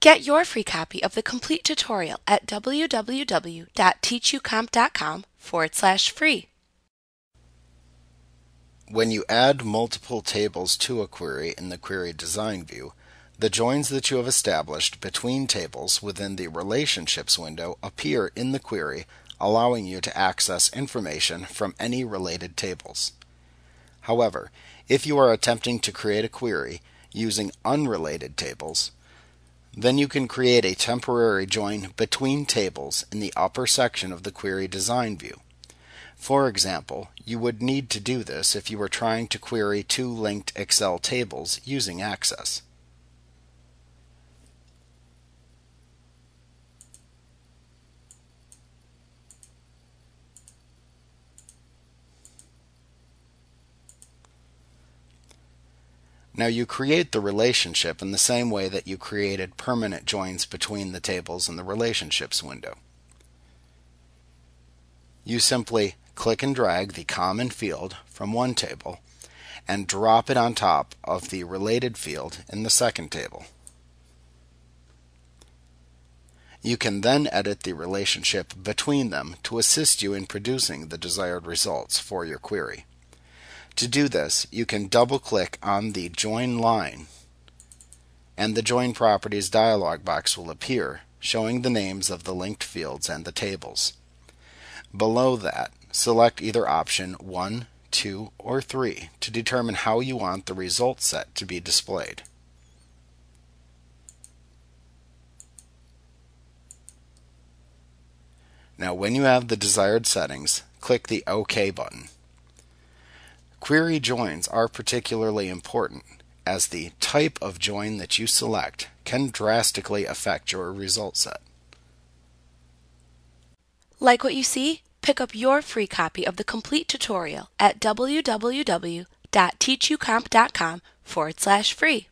Get your free copy of the complete tutorial at www.teachucomp.com forward slash free. When you add multiple tables to a query in the Query Design view, the joins that you have established between tables within the Relationships window appear in the query, allowing you to access information from any related tables. However, if you are attempting to create a query using unrelated tables, then you can create a temporary join between tables in the upper section of the Query Design view. For example, you would need to do this if you were trying to query two linked Excel tables using Access. Now you create the relationship in the same way that you created permanent joins between the tables in the Relationships window. You simply click and drag the common field from one table and drop it on top of the related field in the second table. You can then edit the relationship between them to assist you in producing the desired results for your query. To do this, you can double click on the Join line and the Join Properties dialog box will appear, showing the names of the linked fields and the tables. Below that, select either option 1, 2, or 3 to determine how you want the result set to be displayed. Now when you have the desired settings, click the OK button. Query joins are particularly important as the type of join that you select can drastically affect your result set. Like what you see? Pick up your free copy of the complete tutorial at www.teachucomp.com forward slash free.